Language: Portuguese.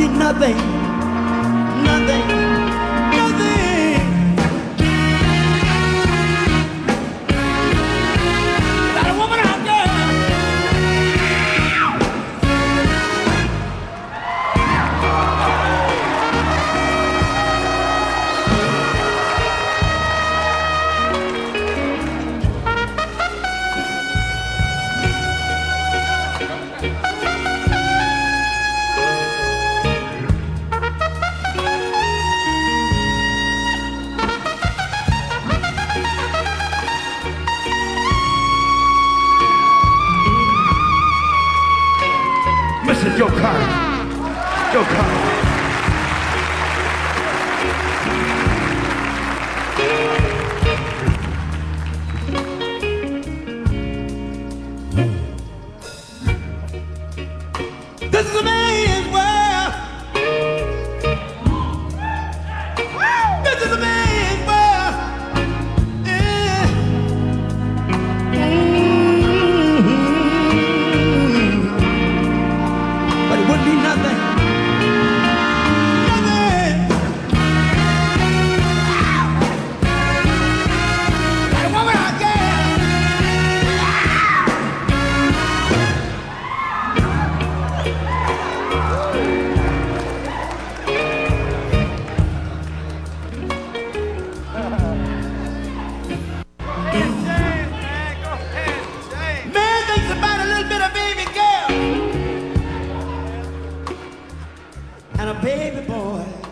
be nothing, nothing. 要看要看。be nothing. and a baby boy.